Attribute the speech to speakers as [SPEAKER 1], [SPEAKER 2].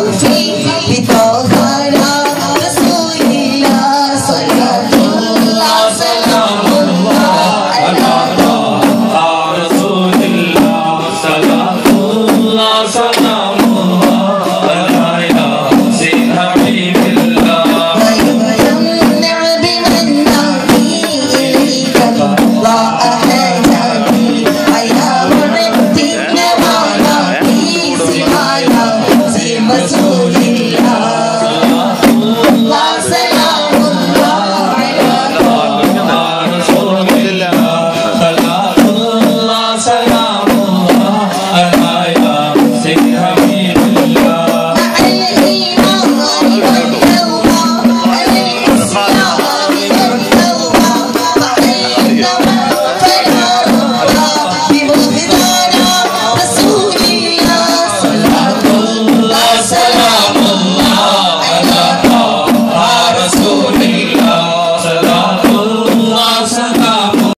[SPEAKER 1] خوفي 말씀